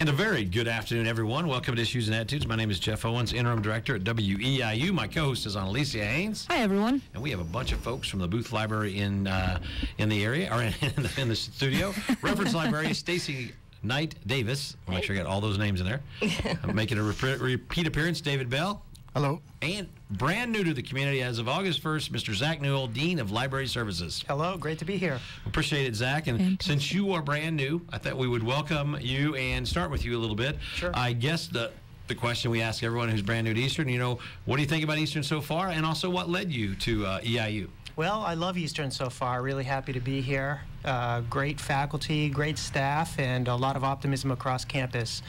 And a very good afternoon, everyone. Welcome to Issues and Attitudes. My name is Jeff Owens, Interim Director at WEIU. My co-host is Alicia Haynes. Hi, everyone. And we have a bunch of folks from the Booth Library in uh, in the area, or in, the, in the studio. Reference Library, Stacey Knight Davis. I'll make sure I got all those names in there. I'm making a rep- repeat appearance, David Bell. Hello. And brand new to the community as of August 1st, Mr. Zach Newell, Dean of Library Services. Hello, great to be here. Appreciate it, Zach. And Fantastic. since you are brand new, I thought we would welcome you and start with you a little bit. Sure. I guess the the question we ask everyone who's brand new to Eastern, you know, what do you think about Eastern so far, and also what led you to uh, EIU? Well, I love Eastern so far. Really happy to be here. Uh, great faculty, great staff, and a lot of optimism across campus.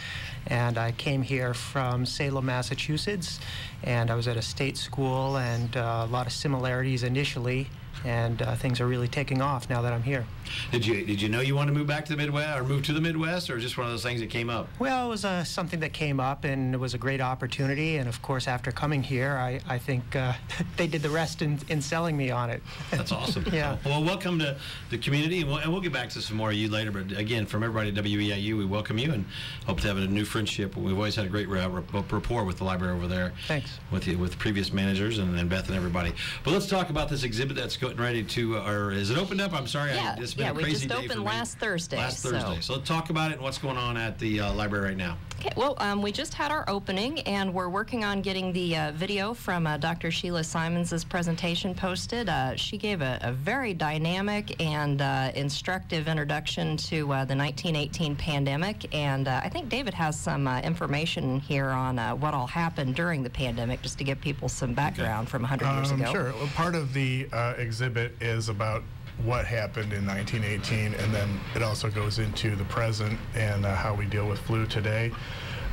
And I came here from Salem, Massachusetts, and I was at a state school, and uh, a lot of similarities initially. And uh, things are really taking off now that I'm here. Did you did you know you wanted to move back to the Midwest or move to the Midwest, or just one of those things that came up? Well, it was uh, something that came up, and it was a great opportunity. And of course, after coming here, I, I think uh, they did the rest in, in selling me on it. That's awesome. Yeah. Well, welcome to the community, and we'll, and we'll get back to some more of you later. But again, from everybody at WEIU, we welcome you and hope to have a new friendship. We've always had a great rapport with the library over there. Thanks. With you, with previous managers and, and Beth and everybody. But let's talk about this exhibit that's getting ready to, uh, or is it opened up? I'm sorry, Yeah, I, it's been yeah, a we just day opened for me. last Thursday, Last so- Thursday. So let's talk about it and what's going on at the uh, library right now. Okay, well, um, we just had our opening, and we're working on getting the uh, video from uh, Dr. Sheila Simons' presentation posted. Uh, she gave a, a very dynamic and uh, instructive introduction to uh, the 1918 pandemic, and uh, I think David has some uh, information here on uh, what all happened during the pandemic, just to give people some background from 100 years Um, ago. Sure. Well, part of the uh, exhibit is about what happened in 1918, and then it also goes into the present and uh, how we deal with flu today.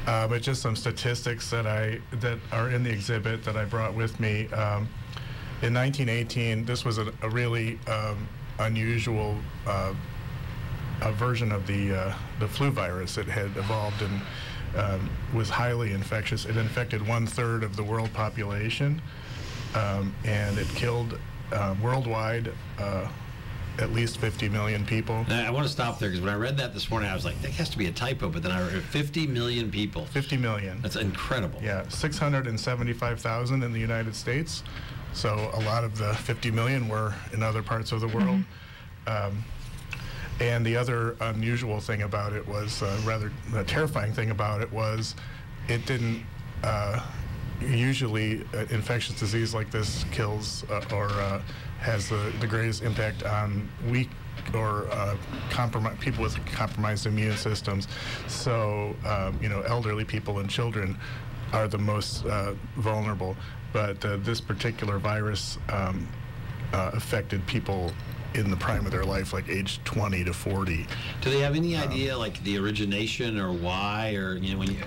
Uh, but just some statistics that I that are in the exhibit that I brought with me. Um, in 1918, this was a, a really um, unusual uh, a version of the uh, the flu virus. that had evolved and um, was highly infectious. It infected one third of the world population, um, and it killed uh, worldwide uh, at least 50 million people. Now, I want to stop there because when I read that this morning, I was like, that has to be a typo. But then I read 50 million people. 50 million. That's incredible. Yeah, 675,000 in the United States. So a lot of the 50 million were in other parts of the world. Um, and the other unusual thing about it was, uh, rather the terrifying thing about it was, it didn't. Uh, usually, uh, infectious disease like this kills uh, or uh, has the, the greatest impact on weak or uh, people with compromised immune systems. So, um, you know, elderly people and children are the most uh, vulnerable. But uh, this particular virus um, uh, affected people in the prime of their life, like age 20 to 40. Do they have any idea, like the origination or why, or you know, when you?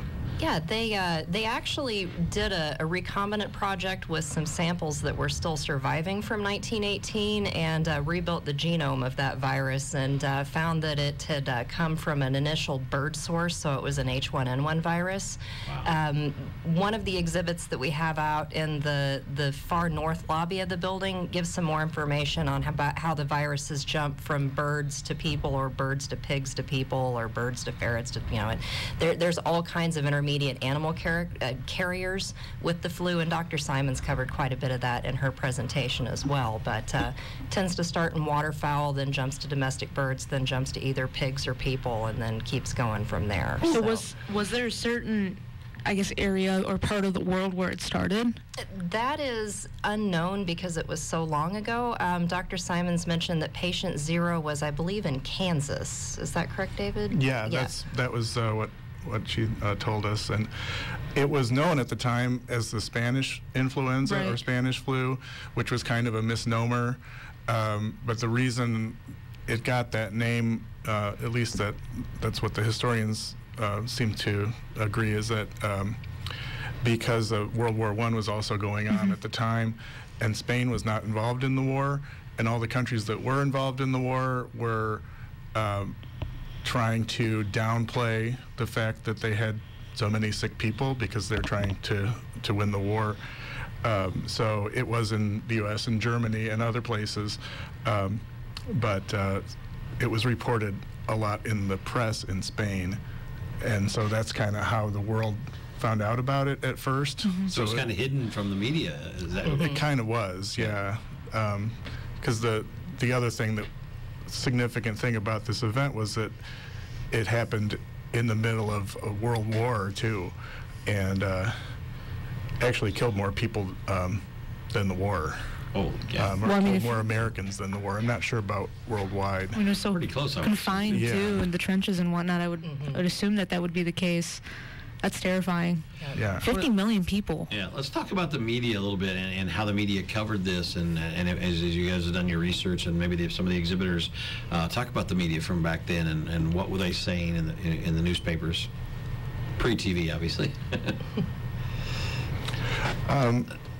Yeah, they uh, they actually did a, a recombinant project with some samples that were still surviving from 1918 and uh, rebuilt the genome of that virus and uh, found that it had uh, come from an initial bird source, so it was an H1N1 virus. Um, one of the exhibits that we have out in the the far north lobby of the building gives some more information on how, about how the viruses jump from birds to people, or birds to pigs to people, or birds to ferrets to you know. There, there's all kinds of intermediate animal car- uh, carriers with the flu, and Dr. Simons covered quite a bit of that in her presentation as well. But uh, tends to start in waterfowl, then jumps to domestic birds, then jumps to either pigs or people, and then keeps going from there. So was was there a certain, I guess, area or part of the world where it started? That is unknown because it was so long ago. Um, Dr. Simons mentioned that patient zero was, I believe, in Kansas. Is that correct, David? Yeah, that's that was uh, what what she uh, told us, and it was known at the time as the Spanish influenza or Spanish flu, which was kind of a misnomer. Um, but the reason it got that name, uh, at least that that's what the historians uh, seem to agree, is that um, because World War One was also going on at the time, and Spain was not involved in the war, and all the countries that were involved in the war were um, trying to downplay the fact that they had so many sick people because they're trying to to win the war. Um, so it was in the U.S. and Germany and other places, um, but uh, it was reported a lot in the press in Spain, and so that's kind of how the world found out about it at 1st So it's it- kind of hidden from the media. Is that it kind of was, yeah. Because the the other thing that significant thing about this event was that it happened in the middle of a world war too, and uh, actually killed more people um, than the war. Oh, yeah. Um, or Well, I mean, more Americans than the war. I'm not sure about worldwide. I mean, it was so Pretty close, I confined say. too Yeah. in the trenches and whatnot. I would, I would assume that that would be the case. That's terrifying. Yeah. 50 million people. Yeah, let's talk about the media a little bit and, and how the media covered this, and and as, as you guys have done your research, and maybe some of the exhibitors uh, talk about the media from back then, and, and what were they saying in the in, in the newspapers, pre-TV, obviously.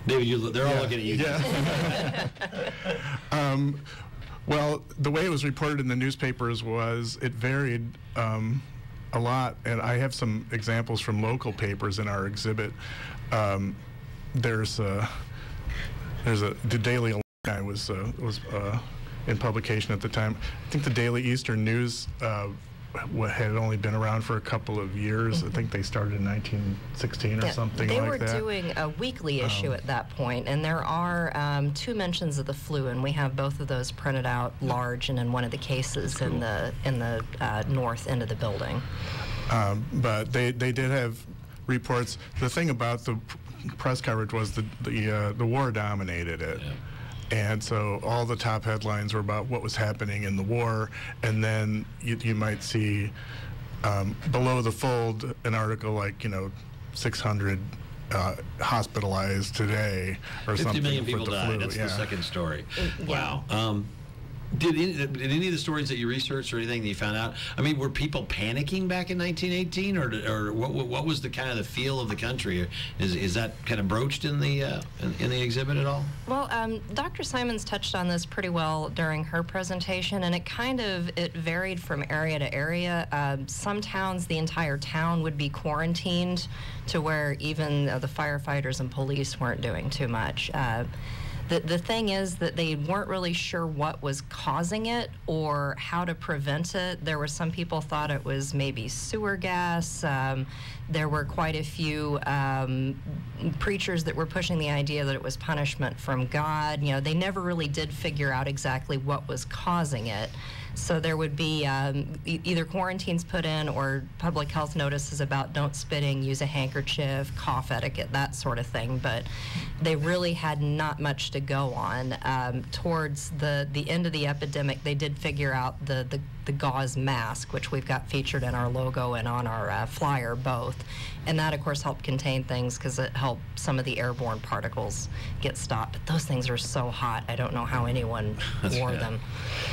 David, you, they're all Um, looking at you. Yeah. um, well, the way it was reported in the newspapers was it varied um, a lot, and I have some examples from local papers in our exhibit. Um, there's a, there's a the Daily Illini was uh, was uh, in publication at the time. I think the Daily Eastern News. Uh, had only been around for a couple of years. I think they started in 1916 or Yeah, something they were doing a weekly issue at that point, and there are um, two mentions of the flu, and we have both of those printed out large and in one of the cases in the in the uh, north end of the building. Um, but they, they did have reports. The thing about the press coverage was the the, uh, the war dominated it. And so all the top headlines were about what was happening in the war, and then you, you might see um, below the fold an article like you know 600 uh, hospitalized today or 50 something million with people the died. flu. That's yeah. the second story. Wow. Um, did any, did any of the stories that you researched or anything that you found out? I mean, were people panicking back in 1918, or or what, what was the kind of the feel of the country? Is is that kind of broached in the uh, in, in the exhibit at all? Well, um, Dr. Simons touched on this pretty well during her presentation, and it kind of it varied from area to area. Um, some towns, the entire town would be quarantined, to where even uh, the firefighters and police weren't doing too much. The, the thing is that they weren't really sure what was causing it or how to prevent it. There were some people thought it was maybe sewer gas. Um, there were quite a few um, preachers that were pushing the idea that it was punishment from God. You know, they never really did figure out exactly what was causing it. So there would be um, e- either quarantines put in or public health notices about don't spitting, use a handkerchief, cough etiquette, that sort of thing. But they really had not much to go on. Um, towards the, the end of the epidemic, they did figure out the, the, the gauze mask, which we've got featured in our logo and on our uh, flyer both. And that, of course, helped contain things because it helped some of the airborne particles get stopped. But those things are so hot, I don't know how anyone That's wore bad. them.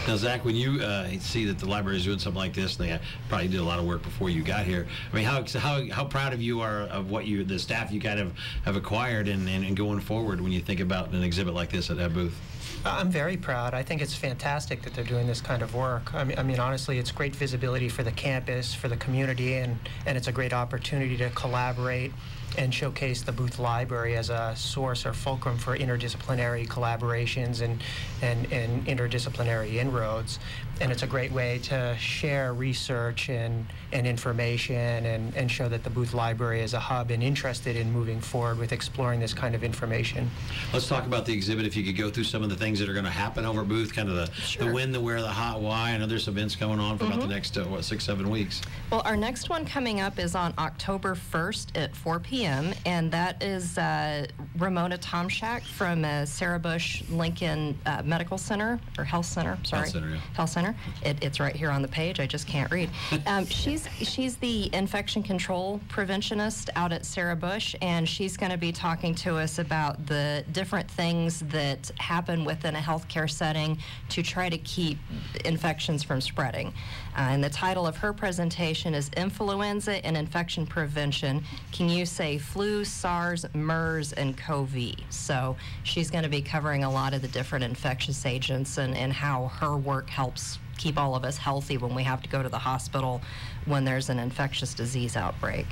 Now, Zach, when you uh, see that the library is doing something like this, and they probably did a lot of work before you got here. I mean, how how, how proud of you are of what you the staff you kind of have acquired and, and, and going forward when you think about an exhibit like this at that booth. I'm very proud. I think it's fantastic that they're doing this kind of work. I mean, I mean, honestly, it's great visibility for the campus, for the community, and, and it's a great opportunity to collaborate and showcase the Booth Library as a source or fulcrum for interdisciplinary collaborations and, and, and interdisciplinary inroads. And it's a great way to share research and, and information and, and show that the Booth Library is a hub and interested in moving forward with exploring this kind of information. Let's talk about the exhibit. If you could go through some of the things that are going to happen over Booth, kind of the, the when, the where, the hot, why. I know there's events going on for about the next uh, what six, seven weeks. Well, our next one coming up is on October 1st at 4 p.m., and that is uh, Ramona Tomshak from uh, Sarah Bush Lincoln uh, Medical Center, or Health Center, sorry. Center, yeah. Health Center. It, it's right here on the page. I just can't read. Um, she's she's the infection control preventionist out at Sarah Bush, and she's going to be talking to us about the different things that happen within a healthcare setting to try to keep infections from spreading. Uh, and the title of her presentation is Influenza and Infection Prevention. Can you say flu, SARS, MERS, and CoV? So she's going to be covering a lot of the different infectious agents and, and how her work helps keep all of us healthy when we have to go to the hospital when there's an infectious disease outbreak.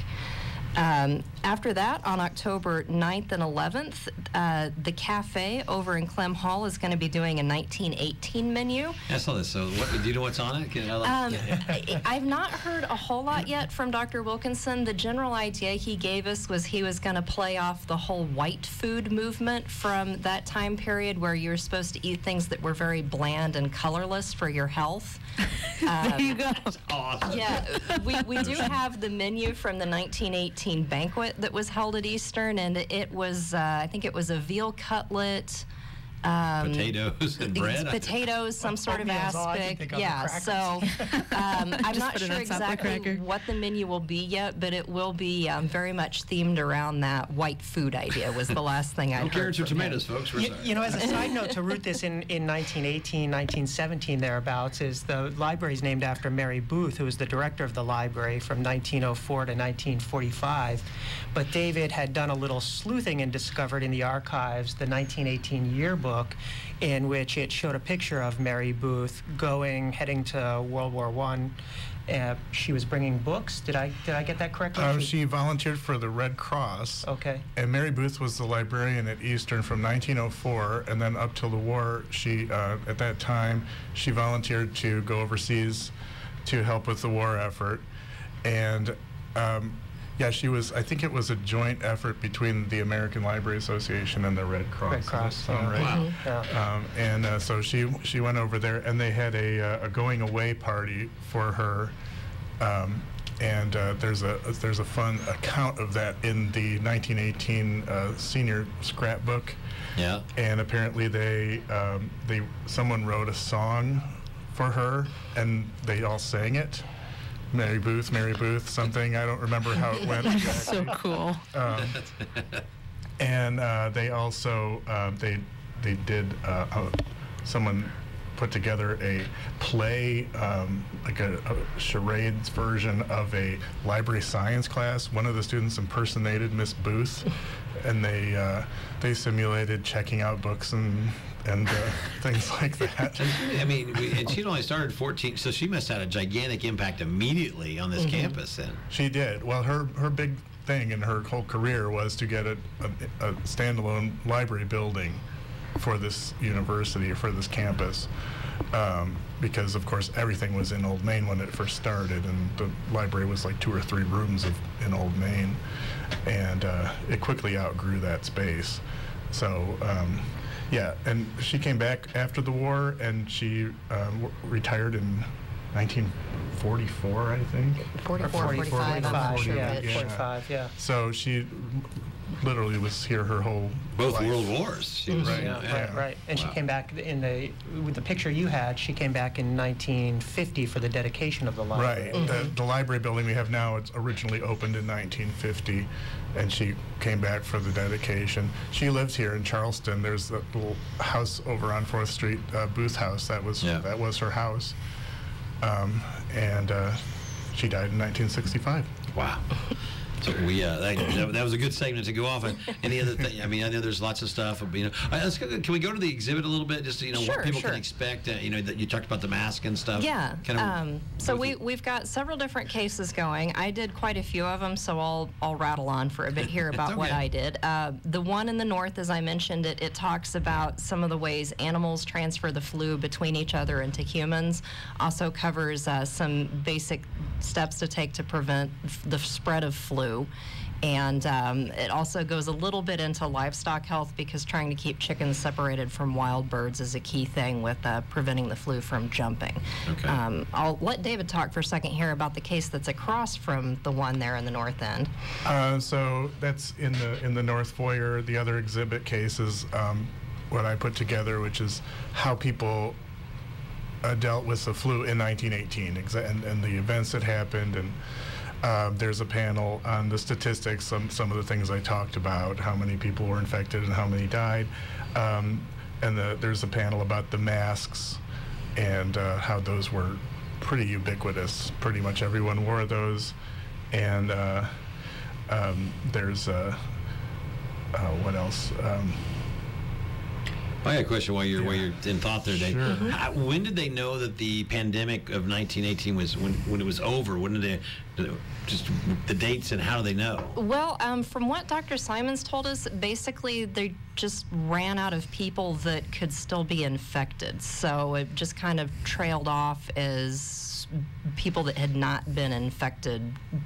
Um, after that, on October 9th and 11th, uh, the cafe over in Klehm Hall is going to be doing a 1918 menu. I saw this. So, what, do you know what's on it? Can I, Um, I, I've not heard a whole lot yet from Dr. Wilkinson. The general idea he gave us was he was going to play off the whole white food movement from that time period where you were supposed to eat things that were very bland and colorless for your health. there you go. awesome. Yeah, we, we do have the menu from the 1918 banquet that was held at Eastern, and it was, uh, I think it was a veal cutlet. Um, Potatoes and bread. potatoes, some sort of Oatmeal's all I can aspic. Yeah, so um, I'm Just not it sure on top of the exactly what the menu will be yet, but it will be um, very much themed around that white food idea. Was the last thing I No heard. carrots or from him. tomatoes, folks. You, you know, as a side note, to root this in, in 1918, 1917 thereabouts, is the library is named after Mary Booth, who was the director of the library from 1904 to 1945. But David had done a little sleuthing and discovered in the archives the 1918 yearbook, in which it showed a picture of Mary Booth going, heading to World War One. Uh, she was bringing books. Did I did I get that correctly? Uh, she volunteered for the Red Cross. Okay. And Mary Booth was the librarian at Eastern from 1904, and then up till the war, she uh, at that time she volunteered to go overseas to help with the war effort, and um, yeah, she was. I think it was a joint effort between the American Library Association and the Red Cross. Red Does that Cross, sound yeah. right? Yeah. Um, and uh, so she she went over there, and they had a, uh, a going away party for her. Um, and uh, there's a there's a fun account of that in the 1918 uh, senior scrapbook. Yeah. And apparently they um, they someone wrote a song for her, and they all sang it. Mary Booth, Mary Booth, something. I don't remember how it went. That's So cool. and uh, they also uh, they they did uh, uh, someone put together a play um, like a, a charades version of a library science class one of the students impersonated miss booth and they uh, they simulated checking out books and and uh, things like that I mean, we, and she'd only started 14, so she must have had a gigantic impact immediately on this Mm-hmm. campus. Then. She did. Well, her her big thing in her whole career was to get a, a, a standalone library building for this university, for this campus, um, because of course everything was in Old Main when it first started, and the library was like two or three rooms of, in Old Main, and uh, it quickly outgrew that space. So. Um, yeah, and she came back after the war, and she um, w- retired in 1944, I think. 44, 45, I'm 45, not sure yeah, which. 45, yeah. So she literally was here her whole Both life. World Wars. She was, Right, Yeah, yeah. right, right. And she came back in the, with the picture you had, she came back in 1950 for the dedication of the library. Right. The, the library building we have now, it's originally opened in 1950, and she came back for the dedication. She lives here in Charleston. There's that little house over on Fourth Street, uh, Booth House. That was Yeah. that was her house, um, and uh, she died in 1965. Wow. So we uh, that, that was a good segment to go off on. Any other thing? I mean, I know there's lots of stuff. But, you know, right, let's go, can we go to the exhibit a little bit, just you know Sure, what people sure. can expect? Uh, you know, that you talked about the mask and stuff. Yeah. Kind of um, so we, we've got several different cases going. I did quite a few of them, so I'll, I'll rattle on for a bit here about what. I did. Uh, the one in the north, as I mentioned, it, it talks about some of the ways animals transfer the flu between each other and to humans. Also covers uh, some basic steps to take to prevent f- the spread of flu. And um, it also goes a little bit into livestock health because trying to keep chickens separated from wild birds is a key thing with uh, preventing the flu from jumping. Okay. Um, I'll let David talk for a second here about the case that's across from the one there in the north end. Uh, so that's in the in the North Foyer. The other exhibit case is um, what I put together, which is how people uh, dealt with the flu in 1918 exa- and, and the events that happened. And uh, there's a panel on the statistics, some some of the things I talked about, how many people were infected and how many died. Um, and the, there's a panel about the masks and uh, how those were pretty ubiquitous. Pretty much everyone wore those. And uh, um, there's uh, uh, what else? Um, I got a question while you're while you're in thought there, Dave. Sure. How, when did they know that the pandemic of 1918 was when when it was over? When did they just the dates and how do they know? Well, um, from what Dr. Simons told us, basically they just ran out of people that could still be infected. So it just kind of trailed off as people that had not been infected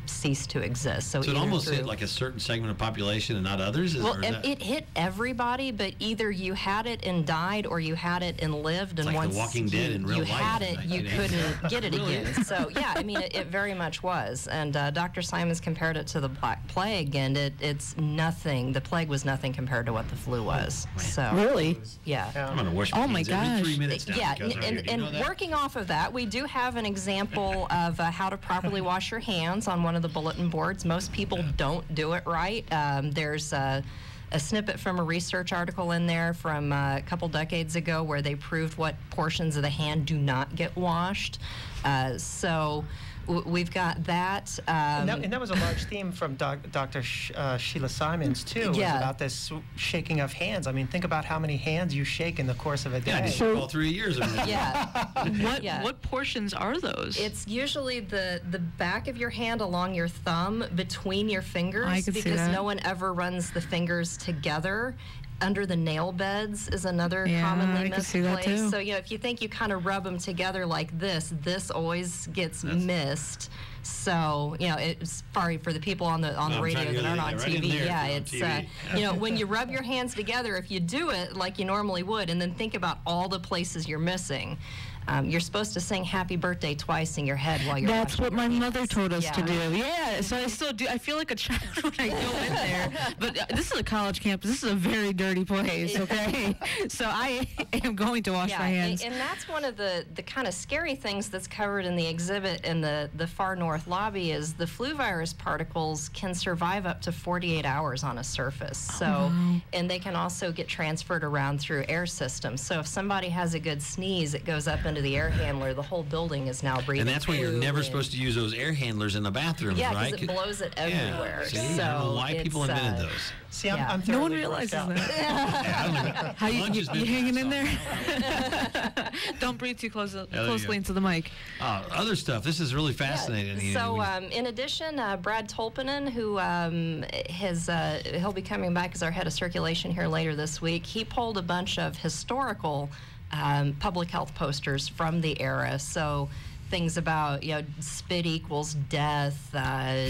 ceased to exist. So, So it either almost hit like a certain segment of population and not others. Is, Well, it, that- it hit everybody, but either you had it and died, or you had it and lived. and like The once Walking Dead you, in real you life had it, you couldn't get it Really? again. So yeah, I mean, it, it very much was. And uh, Dr. Simons compared it to the Black Plague, and it, it's nothing. The plague was nothing compared to what the flu was. so Really? yeah. I'm gonna wash Oh my hands every gosh. three minutes now. Yeah, because and, and, Do you know and working off of that, we do have an example of uh, how to properly wash your hands on one of the bulletin boards. Most people don't do it right. Um, there's a, a snippet from a research article in there from uh, a couple decades ago where they proved what portions of the hand do not get washed. Uh, so we've got that. Um, And that, and that was a large theme from doc, Dr. Sh, uh, Sheila Simons too. was Yeah. about this shaking of hands. I mean, think about how many hands you shake in the course of a day. yeah, I all three years of it. yeah. What Yeah. what portions are those? It's usually the the back of your hand along your thumb between your fingers I could see because that. no one ever runs the fingers together. Under the nail beds is another Yeah, commonly I missed see that place. too. So you know, if you think you kind of rub them together like this, this always gets missed. So you know, it's sorry for the people on the on No, the radio that aren't on right TV. there yeah, it's you're uh, TV. you know when you rub your hands together, if you do it like you normally would, and then think about all the places you're missing. Um, you're supposed to sing "Happy Birthday" twice in your head while you're. That's what my mother told us to do. Yeah, so I still do. I feel like a child when I go in there. But uh, this is a college campus. This is a very dirty place. Okay, so I am going to wash Yeah, my and, hands. and that's one of the, the kind of scary things that's covered in the exhibit in the, the far north lobby is the flu virus particles can survive up to 48 hours on a surface. So, and they can also get transferred around through air systems. So if somebody has a good sneeze, it goes up into the air handler. The whole building is now breathing. And that's why you're never supposed to use those air handlers in the bathrooms, Yeah, right? because it blows it everywhere. Yeah. See, so I don't know why people invented uh, those. See, I'm, Yeah. I'm no one realizes grossed out. that. How you, Lunch you, you hanging in there? Don't breathe too close, you closely into the mic. Uh, other stuff. This is really fascinating. You So, um, in addition, uh, Brad Tolppanen, who um, has uh, he'll be coming back as our head of circulation here later this week. He pulled a bunch of historical um, public health posters from the era. So, things about you know spit equals death. Uh,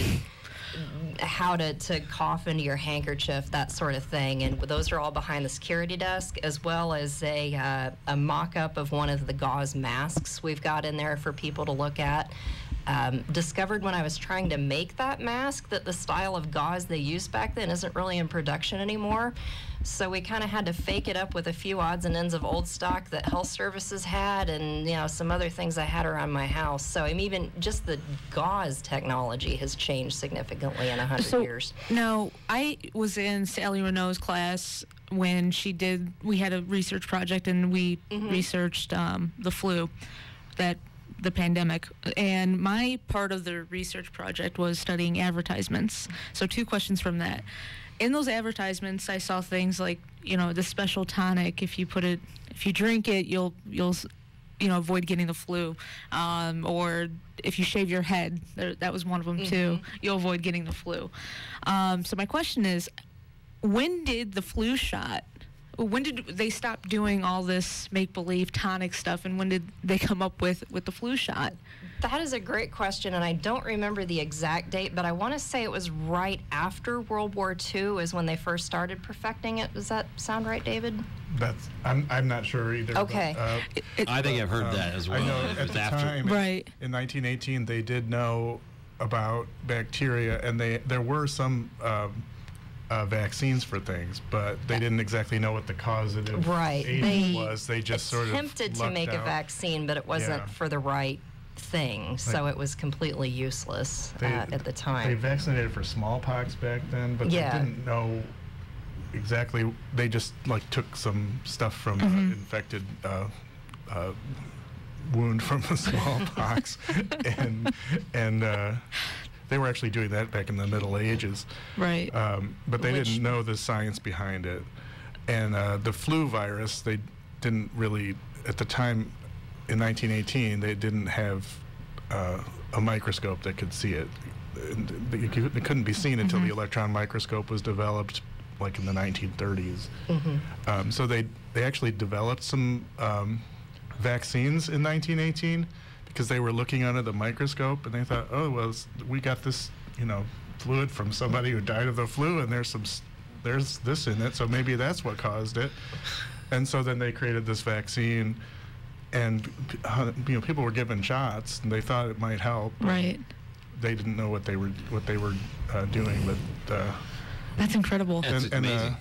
how to, to cough into your handkerchief, that sort of thing. And those are all behind the security desk, as well as a, uh, a mock up of one of the gauze masks we've got in there for people to look at. Um, discovered when I was trying to make that mask that the style of gauze they used back then isn't really in production anymore. So we kind of had to fake it up with a few odds and ends of old stock that health services had, and you know some other things I had around my house. So I'm even just the gauze technology has changed significantly in a hundred So years. no, I was in Sally Renault's class when she did. We had a research project and we researched um, the flu, that the pandemic. And my part of the research project was studying advertisements. So two questions from that. In those advertisements, I saw things like you know the special tonic. If you put it, if you drink it, you'll you'll you know avoid getting the flu um, or if you shave your head there, that was one of them too you'll avoid getting the flu um, so my question is when did the flu shot when did they stop doing all this make believe tonic stuff and when did they come up with with the flu shot That is a great question, and I don't remember the exact date, but I want to say it was right after World War II is when they first started perfecting it. Does that sound right, David? That's I'm I'm not sure either. but, Okay. uh, It- I think I've heard um, that as well. I know at the after. time, Right. in 1918, they did know about bacteria, and they there were some um, uh, vaccines for things, but they didn't exactly know what the causative Right. agent They was. They just sort of attempted to make a vaccine, but it wasn't Yeah. for the right thing, so Like- it was completely useless They, uh, at the time. They vaccinated for smallpox back then, but Yeah. they didn't know exactly. They just like took some stuff from Mm-hmm. uh, infected uh, uh, wound from the smallpox, and and uh, they were actually doing that back in the Middle Ages. right Um, but they Which- didn't know the science behind it. And uh, the flu virus, they didn't really, at the time in 1918, they didn't have uh, a microscope that could see it. It couldn't be seen until the electron microscope was developed, like in the 1930s. Um, so they they actually developed some um, vaccines in 1918 because they were looking under the microscope and they thought, oh well, we got this, you know, fluid from somebody who died of the flu, and there's some there's this in it, so maybe that's what caused it. And so then they created this vaccine, and uh, you know people were given shots, and they thought it might help. Right. They didn't know what they were what they were uh, doing, but. Uh, That's incredible. That's And- and, amazing.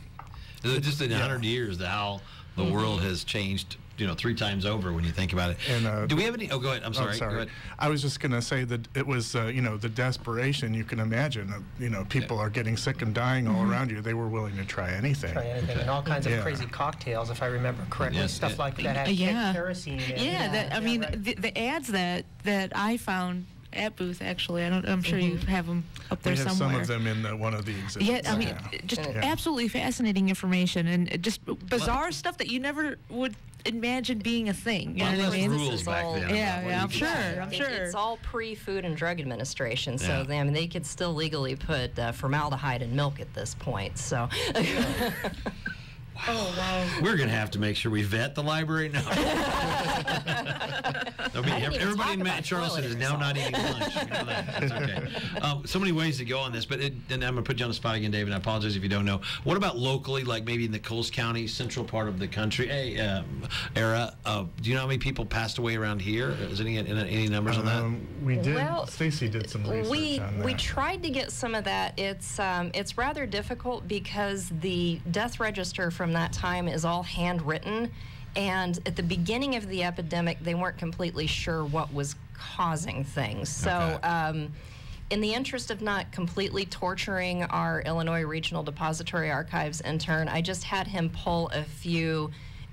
uh, Just in a yeah. hundred years, how the Mm-hmm. world has changed. You know, three times over when you think about it. And, uh, Do we have any? Oh, go ahead. I'm sorry. Oh, Go sorry. ahead. I was just going to say that it was, uh, you know, the desperation you can imagine. Of, you know, people are getting sick and dying all Mm-hmm. around you. They were willing to try anything. Try anything, and all kinds of crazy cocktails, if I remember correctly, Yes, stuff yeah. like that had yeah. kerosene. in it. Yeah, that, I Yeah, mean, right. the, the ads that that I found at Booth actually, I don't, I'm sure you have them up there we have somewhere. some of them in the, one of the exhibits. Yeah, I mean, yeah. just Yeah. absolutely fascinating information and just bizarre stuff that you never would imagine being a thing. You Lot know what I mean? rules This is back all- then. Yeah, yeah, I'm sure. do. I'm sure. It's all pre-Food and Drug Administration, so Yeah. they, I mean they could still legally put uh, formaldehyde in milk at this point. So wow. We're gonna have to make sure we vet the library now. I mean, I didn't even everybody talk in about Charleston is now not eating lunch. We know that. That's okay. Um, so many ways to go on this, but it, and I'm gonna put you on the spot again, David. I apologize if you don't know. What about locally, like maybe in the Coles County, central part of the country, hey, um, era? Uh, do you know how many people passed away around here? Is any any, any numbers on that? Um, we did. Well, Stacey did some research we on that. we tried to get some of that. It's um, it's rather difficult because the death register from that time is all handwritten, and at the beginning of the epidemic, they weren't completely sure what was causing things. So. Okay. Um, in the interest of not completely torturing our Illinois Regional Depository Archives intern, I just had him pull a few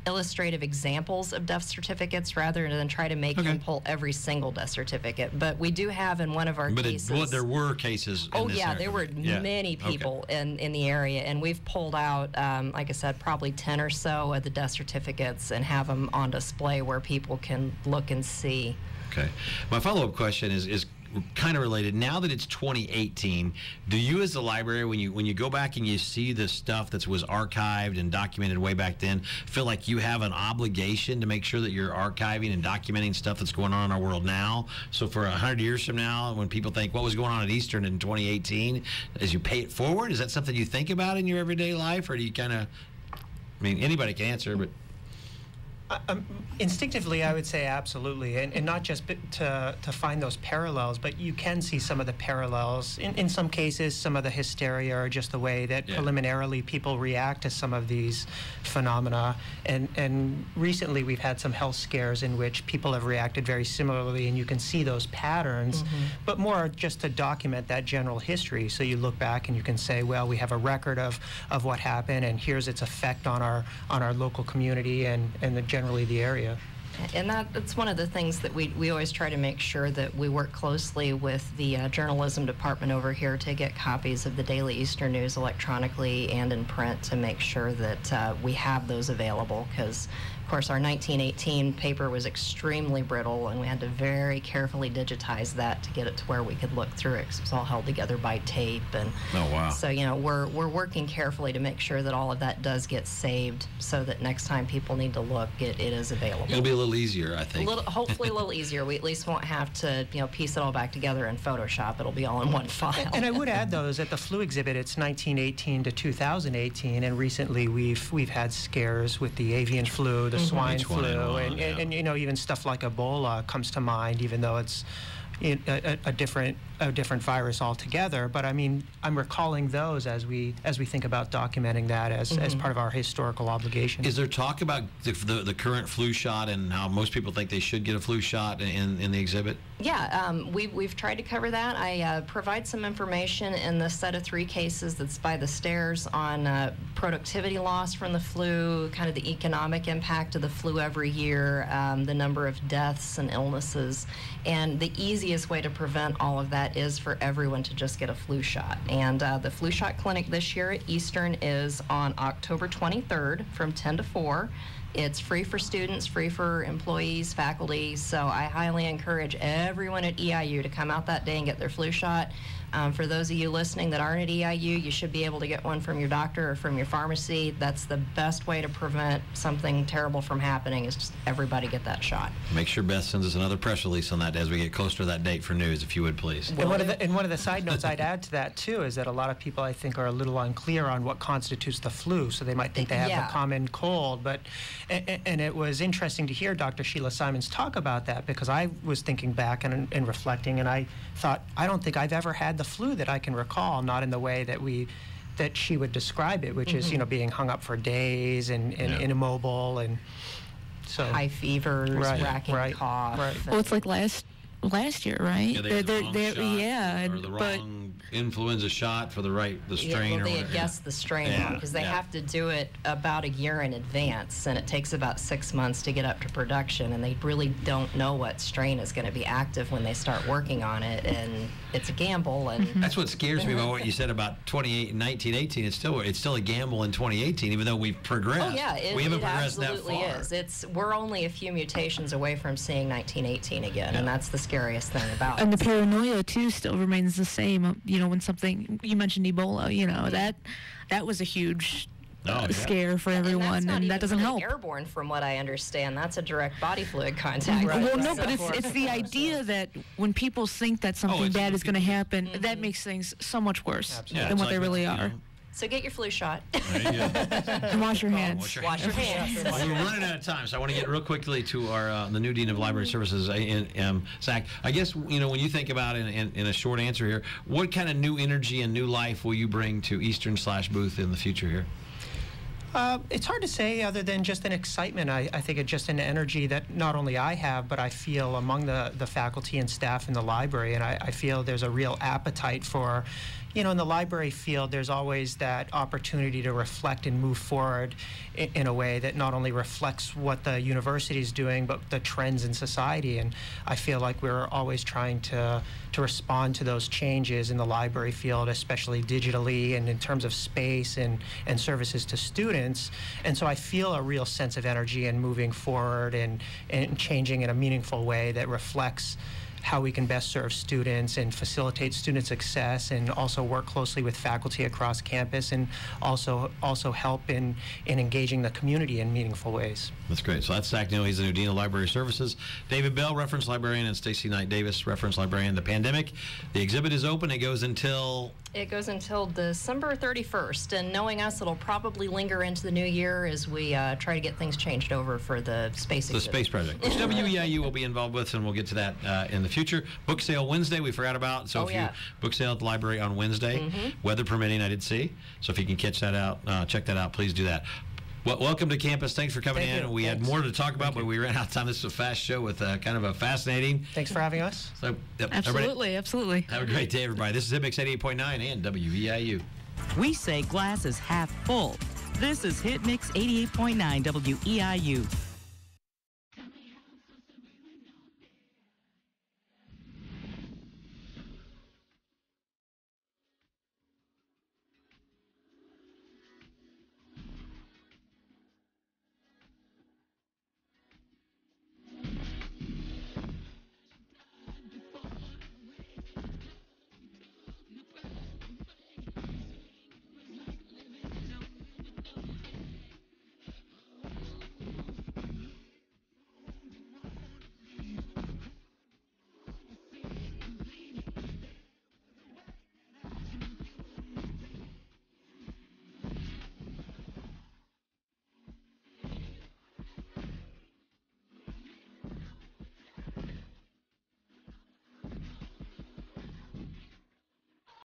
illustrative examples of death certificates rather than try to make him pull every single death certificate. But we do have in one of our But it, cases. well, there were cases. in Oh this yeah, area. there were Yeah. many Okay. people in, in the area, and we've pulled out, um, like I said, probably ten or so of the death certificates and have them on display where people can look and see. Okay. My follow-up question is is kind of related. Now that it's 2018, do you, as the library, when you when you go back and you see the stuff that was archived and documented way back then, feel like you have an obligation to make sure that you're archiving and documenting stuff that's going on in our world now? So for hundred years from now, when people think what was going on at Eastern in 2018, as you pay it forward, is that something you think about in your everyday life, or do you kind of? I mean, anybody can answer, but Um, instinctively, I would say absolutely, and, and not just to, to find those parallels, but you can see some of the parallels. In, in some cases, some of the hysteria or just the way that Yeah. preliminarily people react to some of these phenomena. And, and recently, we've had some health scares in which people have reacted very similarly, and you can see those patterns, but more just to document that general history. So you look back and you can say, well, we have a record of, of what happened, and here's its effect on our on our local community and, and the, generally the area. And that, that's one of the things that we, we always try to make sure that we work closely with the uh, journalism department over here to get copies of the Daily Eastern News electronically and in print to make sure that uh, we have those available because, of course, our 1918 paper was extremely brittle and we had to very carefully digitize that to get it to where we could look through it 'cause it was all held together by tape. And Oh, wow. So, you know, we're, we're working carefully to make sure that all of that does get saved so that next time people need to look, it, it is available. it'll be a little easier, I think. little, hopefully a little easier. We at least won't have to, you know, piece it all back together in Photoshop. It'll be all in one file. And I would add, though, is at the flu exhibit, it's 1918 to 2018, and recently we've we've had scares with the avian flu, the swine H1N1, flu, and, and, and you know even stuff like Ebola comes to mind, even though it's in a, a- a different a different virus altogether. But I mean, I'm recalling those as we as we think about documenting that as, as part of our historical obligation. Is there talk about the, the, the current flu shot and how most people think they should get a flu shot in, in the exhibit? Yeah, um, we, we've tried to cover that. I uh, provide some information in the set of three cases that's by the stairs on uh, productivity loss from the flu, kind of the economic impact of the flu every year, um, the number of deaths and illnesses. And the easy easiest way to prevent all of that is for everyone to just get a flu shot. And uh, the flu shot clinic this year at Eastern is on October 23rd from 10 to 4. It's free for students, free for employees, faculty. So I highly encourage everyone at EIU to come out that day and get their flu shot. Um, for those of you listening that aren't at EIU, you should be able to get one from your doctor or from your pharmacy. That's the best way to prevent something terrible from happening is just everybody get that shot. Make sure Beth sends us another press release on that as we get closer to that date for news, if you would please. And one, of the, and one of the side notes I'd add to that too is that a lot of people I think are a little unclear on what constitutes the flu, so they might think they have Yeah. the common cold. But and, and it was interesting to hear Dr. Sheila Simons talk about that because I was thinking back and, and reflecting, and I thought I don't think I've ever had the flu that I can recall, not in the way that we that she would describe it, which is you mm-hmm. know being hung up for days and, and, Yeah. immobile and so High fevers, Right, racking right, cough. right. Well, it's like last last year, right? Yeah, they had the They're- wrong they're- shot yeah, or the but wrong influenza shot for the right the Yeah, strain well, or they whatever. had guessed the strain Yeah, because they yeah. have to do it about a year in advance, and it takes about six months to get up to production, and they really don't know what strain is going to be active when they start working on it, and it's a gamble. And mm-hmm. That's what scares me about what you said about 28, 1918. It's still it's still a gamble in 2018, even though we've progressed. oh yeah, it, we haven't it progressed absolutely that far. is. It's we're only a few mutations away from seeing 1918 again, and that's the scariest thing about and the paranoia too still remains the same. You know, when something you mentioned Ebola, you know that that was a huge Oh, uh, yeah. scare for And that's everyone, not and, even that doesn't really help. Airborne, from what I understand, that's a direct body fluid contact. Right. Well, no, but it's it's the idea that when people think that something Oh, bad is going to people- happen, that makes things so much worse Yeah, than it's what they like, really you are. know, So get your flu shot. there you go. And wash your hands. Wash your Wash your hands. Well, we're running out of time, so I want to get real quickly to our uh, the new dean of library services, uh, um, Zach. I guess you know when you think about it in, in a short answer here, what kind of new energy and new life will you bring to Eastern slash Booth in the future here? Uh, it's hard to say other than just an excitement. I, I think it's just an energy that not only I have, but I feel among the, the faculty and staff in the library. And I, I feel there's a real appetite for, you know, in the library field, there's always that opportunity to reflect and move forward in, in a way that not only reflects what the university is doing, but the trends in society. And I feel like we're always trying to, to respond to those changes in the library field, especially digitally and in terms of space and, and services to students. And so I feel a real sense of energy and moving forward and, and changing in a meaningful way that reflects how we can best serve students and facilitate student success and also work closely with faculty across campus and also also help in, in engaging the community in meaningful ways. That's great. So that's Zach Newell. He's the new dean of library services. David Bell, reference librarian, and Stacey Knight Davis, reference librarian. The pandemic. The exhibit is open. It goes until It goes until December 31st, and knowing us, it'll probably linger into the new year as we uh, try to get things changed over for the space. the exhibit. space project, which WEIU will be involved with, and we'll get to that uh, in the future. Book sale Wednesday, we forgot about. So Oh, if yeah. you book sale at the library on Wednesday, weather permitting, I did see. So if you can catch that out, uh, check that out. Please do that. Well, welcome to campus. Thanks for coming Thank in. you. We had more to talk about, but we ran out of time. This is a fast show with uh, kind of a fascinating. Thanks for having us. So, yep, Absolutely, absolutely. have a great day, everybody. This is MX 88.9 and WEIU. We say glass is half full. This is Hit Mix 88.9 WEIU.